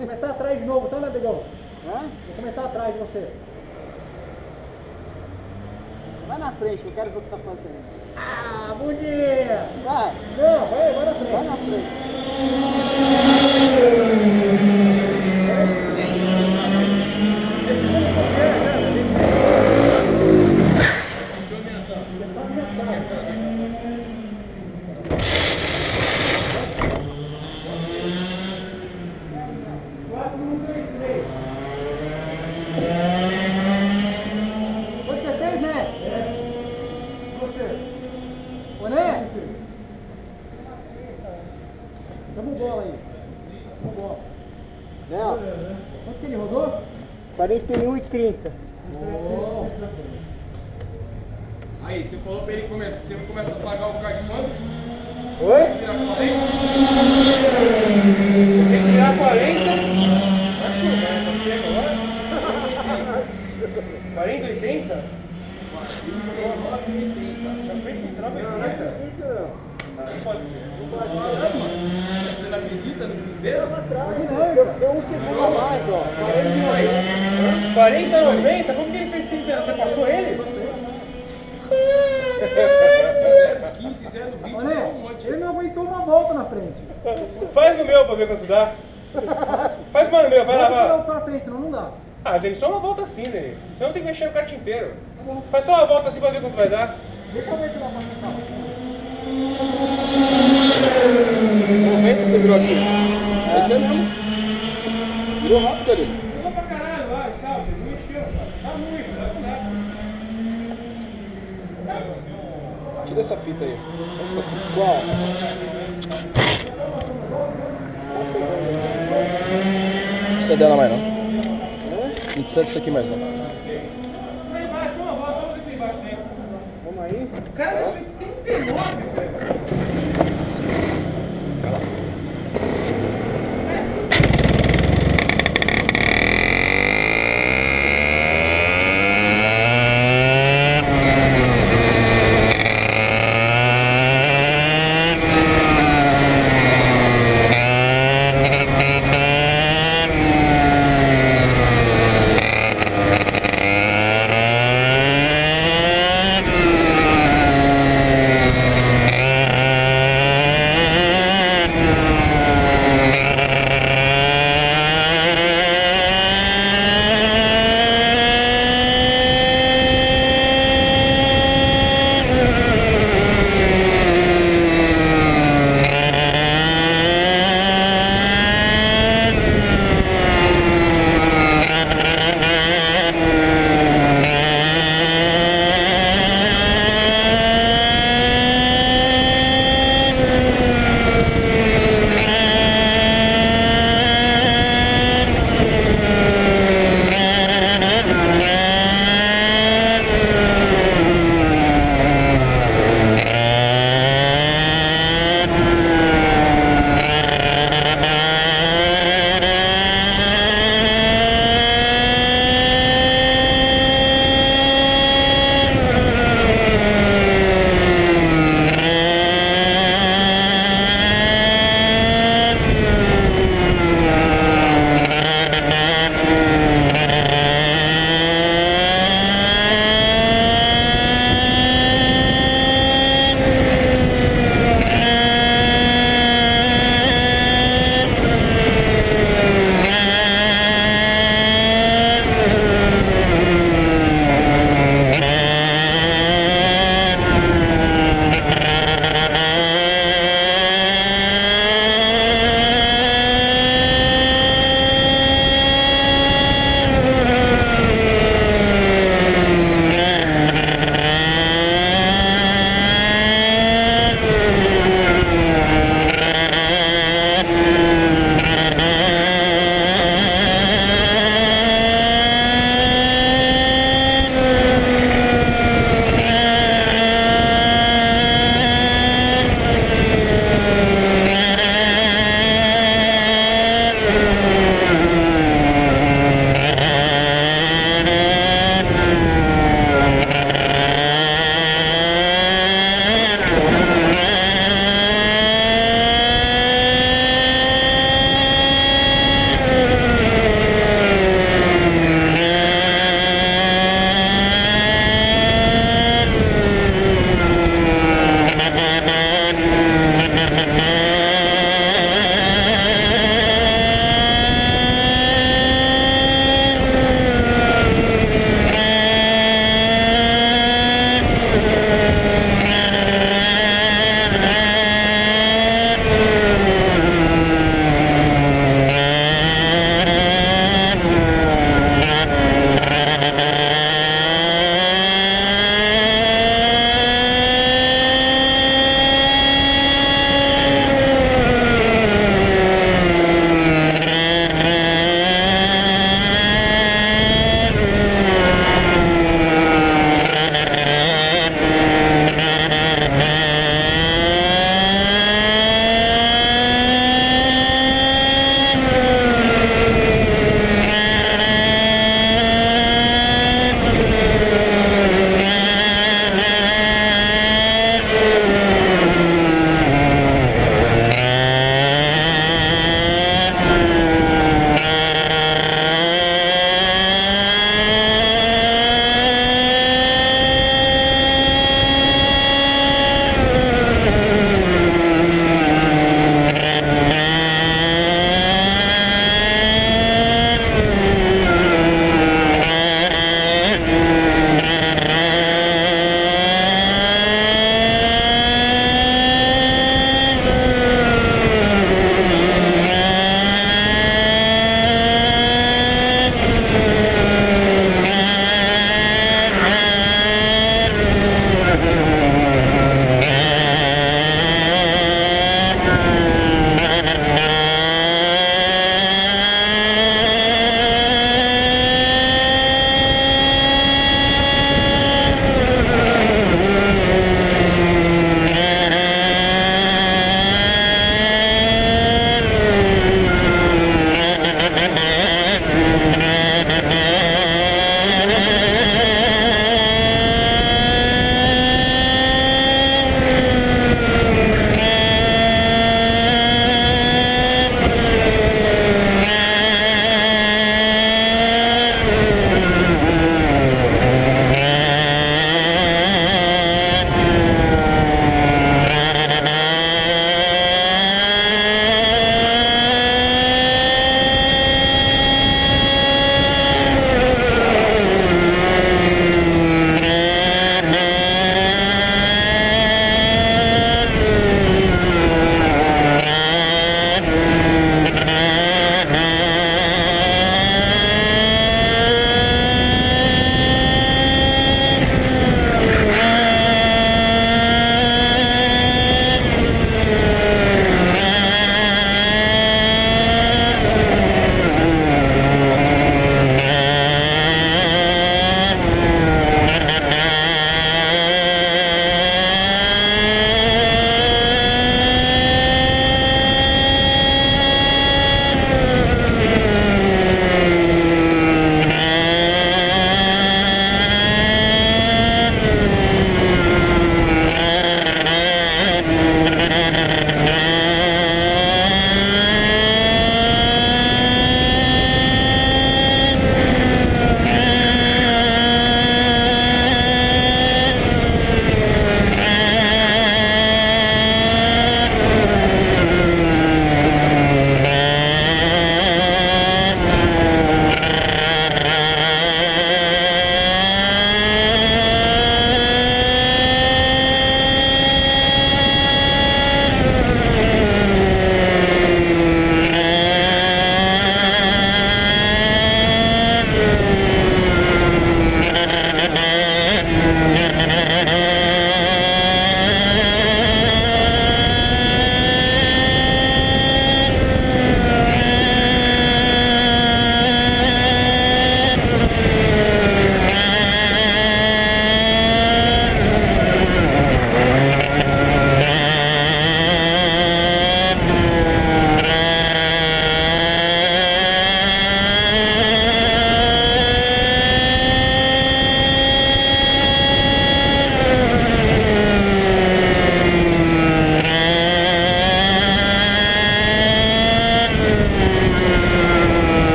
Começar atrás de novo, tá, né, Bigão? Hã? Vou começar atrás de você. Vai na frente, eu quero ver o que tá fazendo. Ah, bonito! Vai, Não, vai, vai na frente. vai na frente. Quanto você fez, né? Você. Ô, né? Chama o bola aí. Chama o bola. Não, Quanto que ele rodou? 41 e 30. Oh. Aí, você falou pra ele começar, você começa a pagar o lugar de quando? Oi? Tirar 40? Tem que tirar 40? Vai chover, tá seco agora? 40, 80? Já fez com trava 80? Não pode ser. Você não acredita no primeiro? Deu um segundo a mais, ó. 40, 90? Como que ele fez 30? Você passou ele? 15, 0, 20, Ô, um né? monte. Ele não aguentou uma volta na frente. Faz no meu pra ver quanto dá. Faz uma no meu, vai lá, vai lá. o pra frente, senão não dá. Ah, Denis, só uma volta assim, Denis. Senão tem que mexer no kart inteiro. Faz só uma volta assim pra ver quanto vai dar. Deixa eu ver se dá pra ficar. 90 você virou aqui. Esse é mesmo. Virou rápido ali. Pegou pra caralho lá, sabe? Não mexeu, sabe? Tá muito, tá muito. Tira essa fita aí. Olha essa fita. Qual? Não precisa dela mais não. Não precisa disso aqui mais não.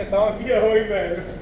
você tá um avião, hein, velho?